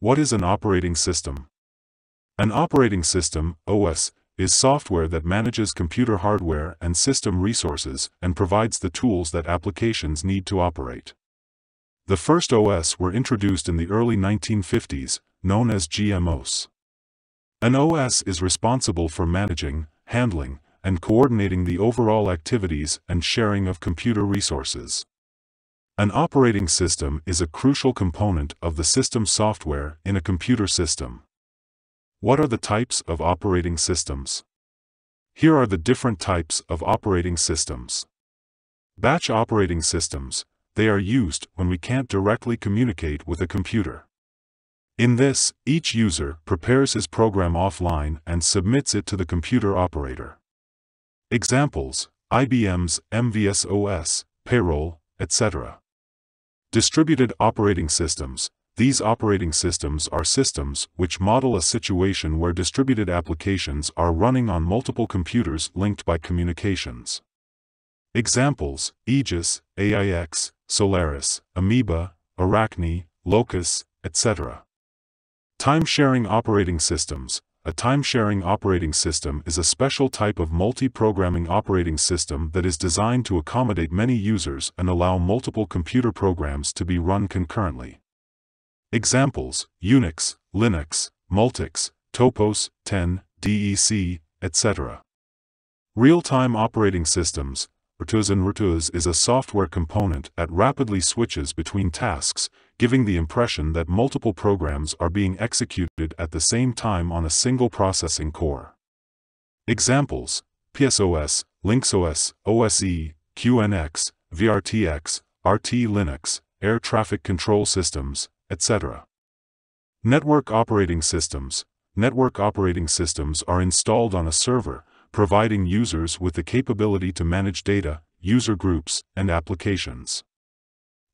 What is an operating system? An operating system, OS, is software that manages computer hardware and system resources and provides the tools that applications need to operate. The first OS were introduced in the early 1950s, known as GMOS. An OS is responsible for managing, handling, and coordinating the overall activities and sharing of computer resources. An operating system is a crucial component of the system software in a computer system. What are the types of operating systems? Here are the different types of operating systems. Batch operating systems, they are used when we can't directly communicate with a computer. In this, each user prepares his program offline and submits it to the computer operator. Examples, IBM's MVS OS, payroll, etc. Distributed operating systems. These operating systems are systems which model a situation where distributed applications are running on multiple computers linked by communications. Examples, Aegis, AIX, Solaris, Amoeba, Arachne, Locus, etc. Time-sharing operating systems. A time-sharing operating system is a special type of multi-programming operating system that is designed to accommodate many users and allow multiple computer programs to be run concurrently. Examples, Unix, Linux, Multics, Topos, 10, DEC, etc. Real-time operating systems, RTOS and RTOS is a software component that rapidly switches between tasks, giving the impression that multiple programs are being executed at the same time on a single processing core. Examples, PSOS, LynxOS, OSE, QNX, VRTX, RT Linux, Air Traffic Control Systems, etc. Network Operating Systems Network operating systems are installed on a server, providing users with the capability to manage data, user groups, and applications.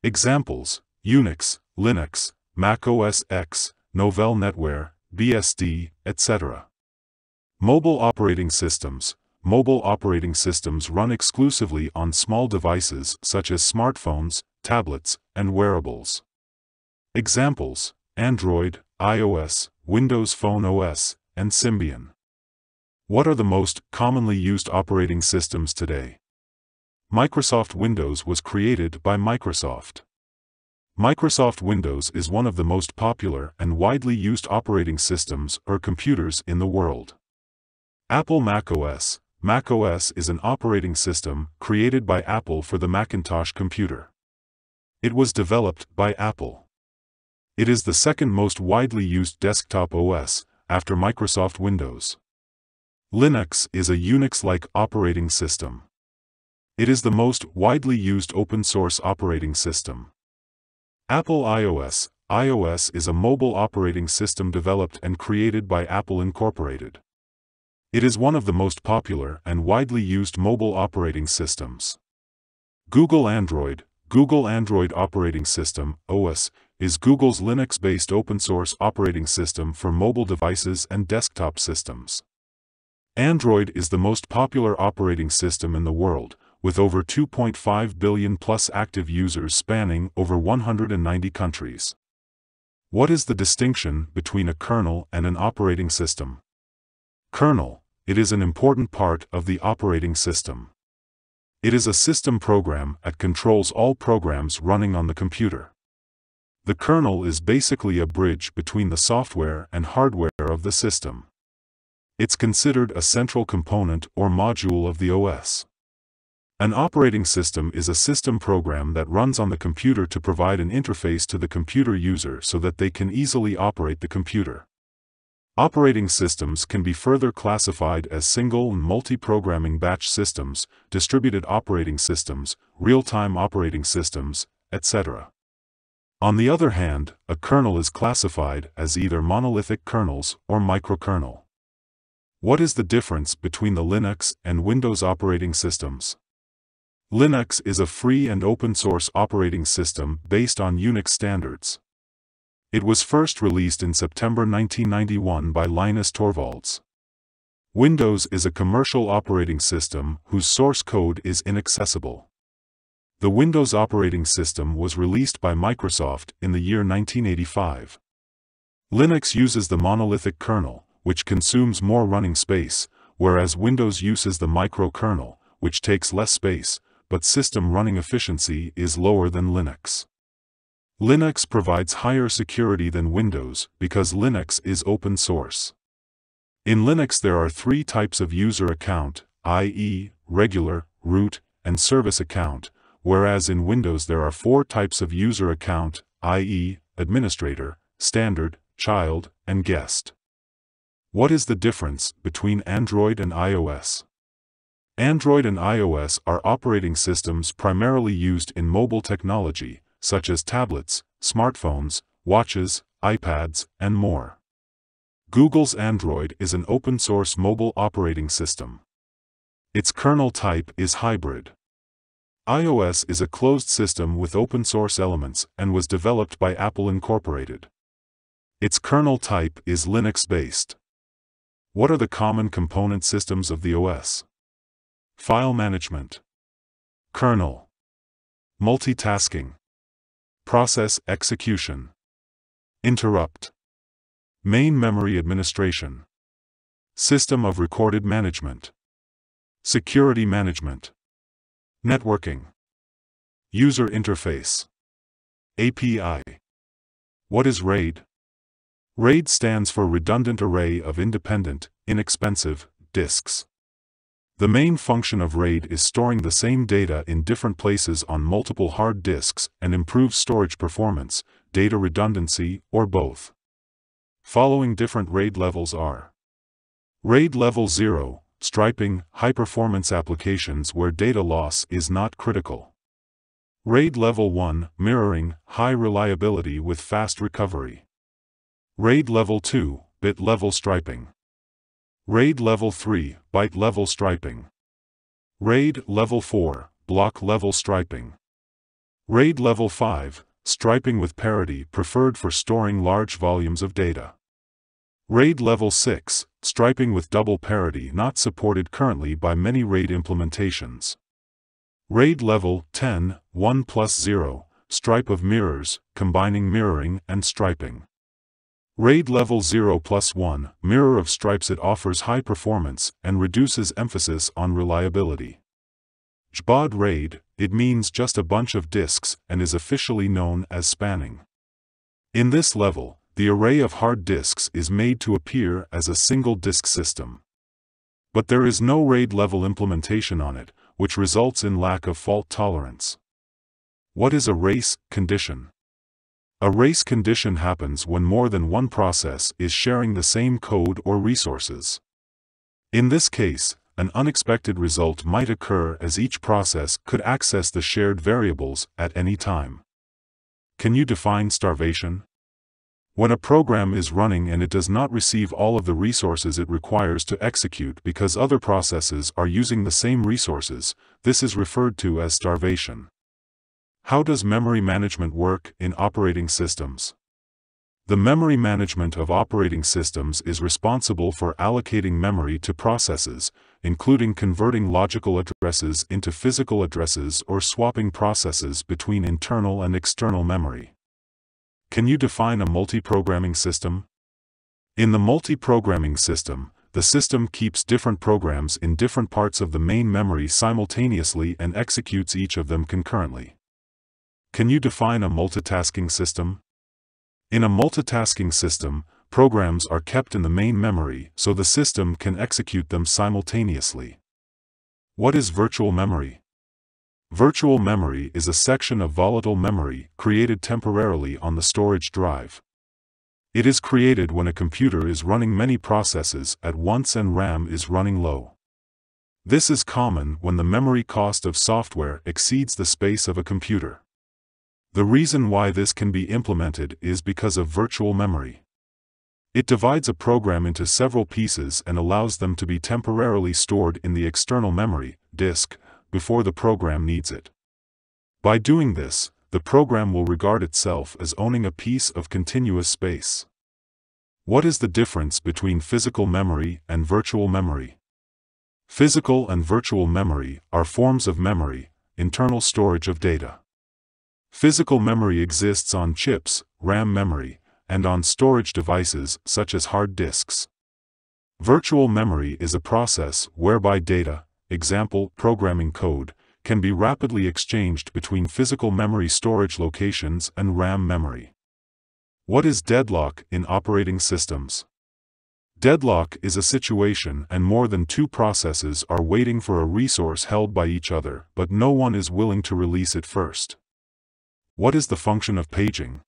Examples, Unix, Linux, Mac OS X, Novell NetWare, BSD, etc. Mobile operating systems. Mobile operating systems run exclusively on small devices such as smartphones, tablets, and wearables. Examples, Android, iOS, Windows Phone OS, and Symbian. What are the most commonly used operating systems today? Microsoft Windows was created by Microsoft. Microsoft Windows is one of the most popular and widely used operating systems or computers in the world. Apple macOS macOS is an operating system created by Apple for the Macintosh computer. It was developed by Apple. It is the second most widely used desktop OS, after Microsoft Windows. Linux is a Unix-like operating system. It is the most widely used open-source operating system. Apple iOS iOS is a mobile operating system developed and created by Apple Incorporated. It is one of the most popular and widely used mobile operating systems. Google Android Google Android Operating System OS, is Google's Linux-based open-source operating system for mobile devices and desktop systems. Android is the most popular operating system in the world, with over 2.5 billion plus active users spanning over 190 countries. What is the distinction between a kernel and an operating system? Kernel, it is an important part of the operating system. It is a system program that controls all programs running on the computer. The kernel is basically a bridge between the software and hardware of the system. It's considered a central component or module of the OS. An operating system is a system program that runs on the computer to provide an interface to the computer user so that they can easily operate the computer. Operating systems can be further classified as single and multi-programming batch systems, distributed operating systems, real-time operating systems, etc. On the other hand, a kernel is classified as either monolithic kernels or microkernel. What is the difference between the Linux and Windows operating systems? Linux is a free and open-source operating system based on Unix standards. It was first released in September 1991 by Linus Torvalds. Windows is a commercial operating system whose source code is inaccessible. The Windows operating system was released by Microsoft in the year 1985. Linux uses the monolithic kernel, which consumes more running space, whereas Windows uses the microkernel, which takes less space, but system running efficiency is lower than Linux. Linux provides higher security than Windows because Linux is open source. In Linux there are three types of user account, i.e., regular, root, and service account, whereas in Windows there are four types of user account, i.e., administrator, standard, child, and guest. What is the difference between Android and iOS? Android and iOS are operating systems primarily used in mobile technology, such as tablets, smartphones, watches, iPads, and more. Google's Android is an open-source mobile operating system. Its kernel type is hybrid. iOS is a closed system with open-source elements and was developed by Apple Incorporated. Its kernel type is Linux-based. What are the common component systems of the OS? File management. Kernel. Multitasking. Process execution. Interrupt. Main memory administration. System of recorded management. Security management. Networking. User interface. API. What is RAID? RAID stands for Redundant Array of Independent, Inexpensive, Disks. The main function of RAID is storing the same data in different places on multiple hard disks and improves storage performance, data redundancy, or both. Following different RAID levels are RAID Level 0, striping, high-performance applications where data loss is not critical. RAID Level 1, mirroring, high reliability with fast recovery. RAID Level 2, Bit Level Striping. RAID Level 3, Byte Level Striping. RAID Level 4, Block Level Striping. RAID Level 5, Striping with parity preferred for storing large volumes of data. RAID Level 6, Striping with double parity not supported currently by many RAID implementations. RAID Level 10, 1 plus 0, Stripe of mirrors, combining mirroring and striping. RAID level 0 plus 1, mirror of stripes it offers high performance and reduces emphasis on reliability. JBOD RAID, it means just a bunch of disks and is officially known as spanning. In this level, the array of hard disks is made to appear as a single disk system. But there is no RAID level implementation on it, which results in lack of fault tolerance. What is a race condition? A race condition happens when more than one process is sharing the same code or resources. In this case, an unexpected result might occur as each process could access the shared variables at any time. Can you define starvation? When a program is running and it does not receive all of the resources it requires to execute because other processes are using the same resources, this is referred to as starvation. How does memory management work in operating systems? The memory management of operating systems is responsible for allocating memory to processes, including converting logical addresses into physical addresses or swapping processes between internal and external memory. Can you define a multi-programming system? In the multi-programming system, the system keeps different programs in different parts of the main memory simultaneously and executes each of them concurrently. Can you define a multitasking system? In a multitasking system, programs are kept in the main memory so the system can execute them simultaneously. What is virtual memory? Virtual memory is a section of volatile memory created temporarily on the storage drive. It is created when a computer is running many processes at once and RAM is running low. This is common when the memory cost of software exceeds the space of a computer. The reason why this can be implemented is because of virtual memory. It divides a program into several pieces and allows them to be temporarily stored in the external memory, disk, before the program needs it. By doing this, the program will regard itself as owning a piece of continuous space. What is the difference between physical memory and virtual memory? Physical and virtual memory are forms of memory, internal storage of data. Physical memory exists on chips, RAM memory, and on storage devices such as hard disks. Virtual memory is a process whereby data, example programming code, can be rapidly exchanged between physical memory storage locations and RAM memory. What is deadlock in operating systems? Deadlock is a situation and more than two processes are waiting for a resource held by each other but no one is willing to release it first. What is the function of paging?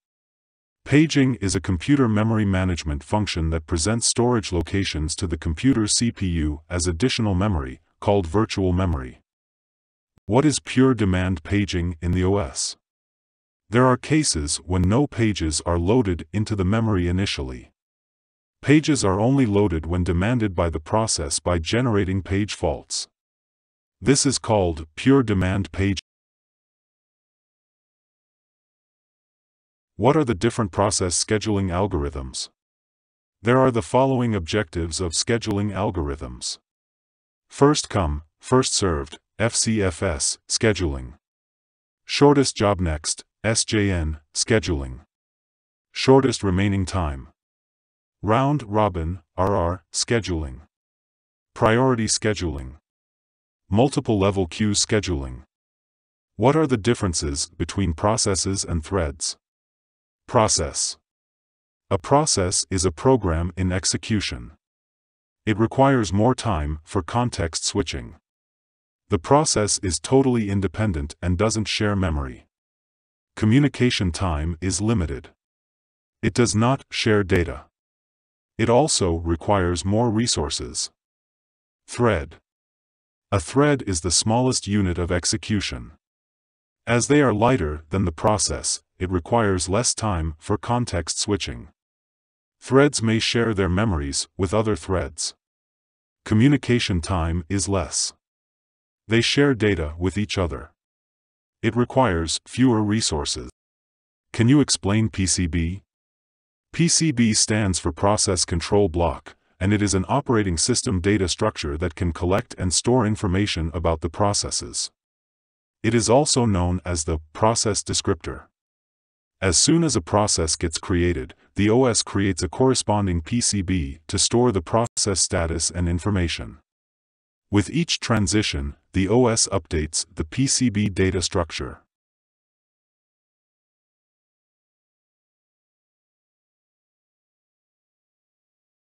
Paging is a computer memory management function that presents storage locations to the computer CPU as additional memory, called virtual memory. What is pure demand paging in the OS? There are cases when no pages are loaded into the memory initially. Pages are only loaded when demanded by the process by generating page faults. This is called pure demand page. What are the different process scheduling algorithms? There are the following objectives of scheduling algorithms. First come, first served, FCFS, scheduling. Shortest job next, SJN, scheduling. Shortest remaining time. Round robin, RR, scheduling. Priority scheduling. Multiple level queue scheduling. What are the differences between processes and threads? Process A process is a program in execution. It requires more time for context switching. The process is totally independent and doesn't share memory. Communication time is limited. It does not share data. It also requires more resources. Thread A thread is the smallest unit of execution. As they are lighter than the process, it requires less time for context switching. Threads may share their memories with other threads. Communication time is less. They share data with each other. It requires fewer resources. Can you explain PCB? PCB stands for Process Control Block, and it is an operating system data structure that can collect and store information about the processes. It is also known as the process descriptor. As soon as a process gets created, the OS creates a corresponding PCB to store the process status and information. With each transition, the OS updates the PCB data structure.